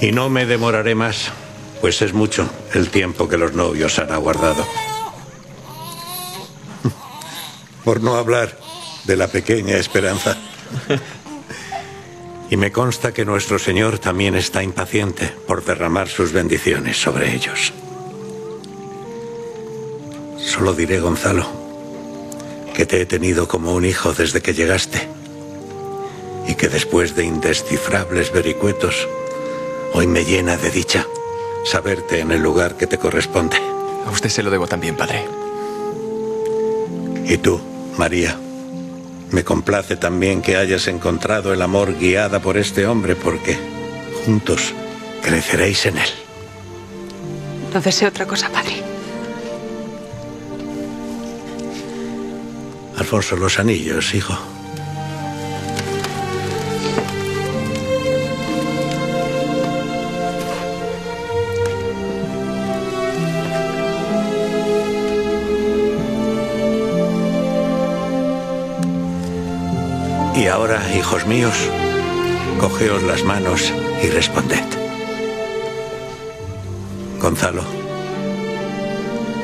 Y no me demoraré más, pues es mucho el tiempo que los novios han aguardado. Por no hablar de la pequeña esperanza. Y me consta que nuestro Señor también está impaciente por derramar sus bendiciones sobre ellos. Solo diré, Gonzalo, que te he tenido como un hijo desde que llegaste y que después de indescifrables vericuetos, hoy me llena de dicha saberte en el lugar que te corresponde. A usted se lo debo también, padre. Y tú, María, me complace también que hayas encontrado el amor guiada por este hombre porque juntos creceréis en él. No deseo otra cosa, padre. Alfonso, los anillos, hijo. Y ahora, hijos míos, cogeos las manos y responded. Gonzalo,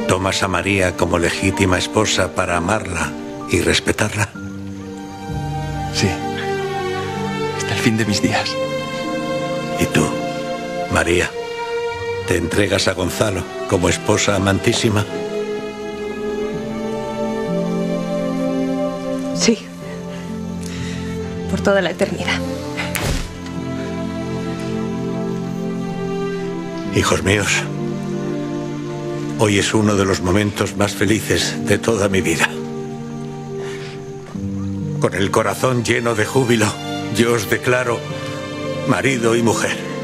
¿tomas a María como legítima esposa para amarla y respetarla? Sí. Hasta el fin de mis días. ¿Y tú, María, te entregas a Gonzalo como esposa amantísima? Sí. Por toda la eternidad. Hijos míos, hoy es uno de los momentos más felices de toda mi vida. Con el corazón lleno de júbilo, yo os declaro marido y mujer.